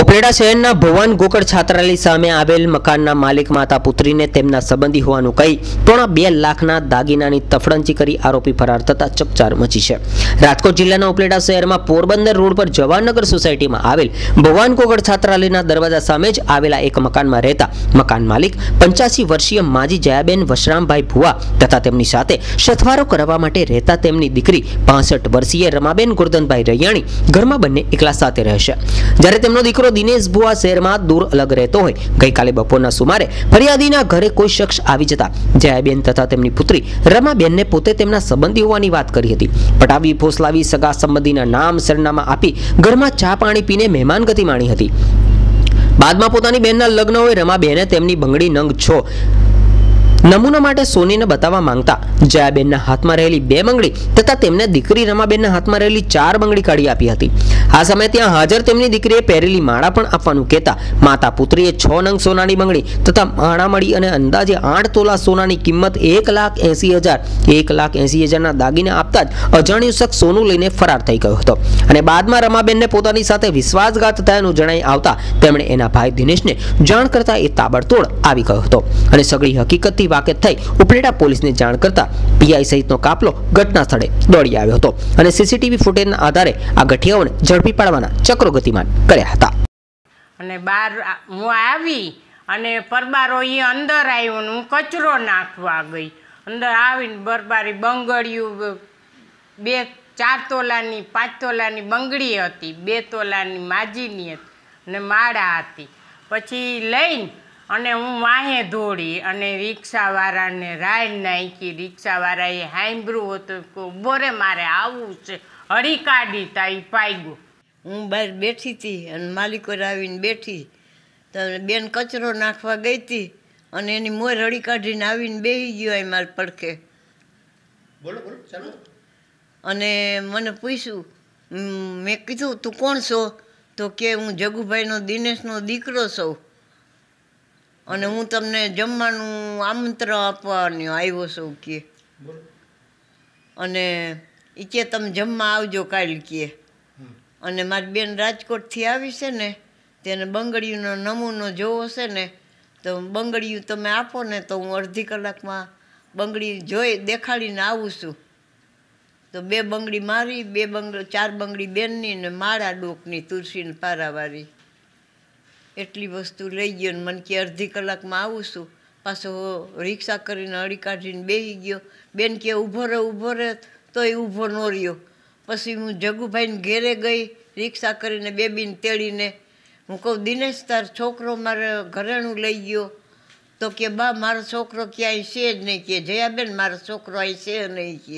ઉપલેટા શહેરના ભુવન ગોકળ છાત્રાલય સામે આવેલ મકાનના માલિક માતા પુત્રીને તેમના સંબંધી હોવાનું કહી પોણા બે લાખના દાગીનાની તફડંચી કરી આરોપી ફરાર થતા ચકચાર મચી છે. રાજકોટ જિલ્લાના ઉપલેટા શહેરમાં પોરબંદર રોડ પર જવાનગર સોસાયટીમાં આવેલ ભુવન ગોકળ છાત્રાલયના દરવાજા સામે જ આવેલા એક મકાનમાં રહેતા મકાન માલિક પંચ્યાસી વર્ષીય માજી જયાબેન વશરામભાઈ ભુવા તથા તેમની સાથે સથવારો કરવા માટે રહેતા તેમની દીકરી પાસઠ વર્ષીય રમાબેન ગોરધનભાઈ રૈયાણી ઘરમાં બંને એકલા સાથે રહેશે જ્યારે તેમનો દીકરો દિનેશ ભુવા શહેરમાં દૂર અલગ રહેતો હોય. ગઈકાલે બપોરના સુમારે ફરિયાદીના ઘરે કોઈ શખ્સ આવી જતા. જયાબેન તથા તેમની પુત્રી રમાબેનને પોતે તેમના સંબંધી હોવાની વાત કરી હતી. પટાવી ફોસલાવી સગા સંબંધીના નામ સરનામા આપી ઘરમાં ચા પાણી પીને મહેમાન ગતિ માણી હતી. બાદમાં પોતાની બહેનના લગ્ન હોય રમાબેને તેમની બંગડી નંગ છો નમૂના માટે સોનીને બતાવવા માંગતા. જયાબેનના હાથમાં રહેલી બે બંગડી તથા તેમને દીકરી રમાબેનના હાથમાં રહેલી ચાર બંગડી કાઢી આપી હતી. આ સમયે ત્યાં હાજર તેમની દીકરીએ પહેરેલી માળા પણ આપવાનું કહેતા માતા પુત્રીએ છ નંગ સોનાની બંગડી તથા માળા મળી અને અંદાજે આઠ તોલા સોનાની કિંમત એક લાખ એંસી હજાર, એક લાખ એંસી હજારના દાગીને આપતા જ અજાણ્યું શખ્સ સોનું લઈને ફરાર થઈ ગયો હતો. અને બાદમાં રમાબેનને પોતાની સાથે વિશ્વાસઘાત થયાનું જણાઈ આવતા તેમણે એના ભાઈ દિનેશને જાણ કરતા એ તાબડતોડ આવી ગયો હતો. અને સગળી હકીકતથી વાકેફ થઈ ઉપલેટા પોલીસને જાણ કરતા પીઆઈ સહિતનો કાફલો ઘટના સ્થળે દોડી આવ્યો હતો અને સીસીટીવી ફૂટેજના આધારે આ ગઠિયાઓને ઝડપી પાડવાના ચક્રો ગતિમાન કર્યા હતા. અને બહાર હું આવી અને પરબારો એ અંદર આવ્યો ને હું કચરો નાખવા ગઈ. અંદર આવીને બરબારી બંગડિયું બે ચાર તોલાની, પાંચ તોલાની બંગડી હતી, બે તોલાની માજીની હતી ને માળા હતી. પછી લઈને અને હું વાંહે દોડી અને રિક્ષાવાળાને રાઈડ નાખી. રિક્ષાવાળાએ હાંભળ્યું હતું કે બોરે રે મારે આવવું છે. હળી કાઢી તા એ પાગ્યું હું બહાર બેઠી હતી અને માલિકો આવીને બેઠી. તો બેન કચરો નાખવા ગઈ હતી અને એની મોર હળી કાઢીને આવીને બેસી ગયો એ મારા પડખે. અને મને પૂછ્યું મેં કીધું તું કોણ છો? તો કે હું જગુભાઈનો દિનેશનો દીકરો છું. અને હું તમને જમવાનું આમંત્રણ આપવાનું આવ્યો છું કે અને એ કે તમે જમવા આવજો કાલ કે. અને મારી બેન રાજકોટથી આવી છે ને તેને બંગડીનો નમૂનો જોવો છે ને તો બંગડીયું તમે આપો ને તો હું અડધી કલાકમાં બંગડી જોઈ દેખાડીને આવું છું. તો બે બંગડી મારી બે બંગડી ચાર બંગડી બેનની ને માળા ડોકની તુલસીને પારાવાળી એટલી વસ્તુ લઈ ગયો ને મને કે અડધી કલાકમાં આવું છું. પાછો રિક્ષા કરીને અડી કાઢીને બેસી ગયો. બેન કે ઊભો રહે ઊભો રહે, તોય ઊભો ન રહ્યો. પછી હું જગુભાઈને ઘેરે ગઈ, રિક્ષા કરીને બેબીને તેડીને. હું કહું, દિનેશ, તાર છોકરો મારે ઘરેણું લઈ ગયો. તો કે, બા, મારો છોકરો ક્યાંય છે જ નહીં. કે, જયાબેન, મારો છોકરો અહીં છે નહીં. કે.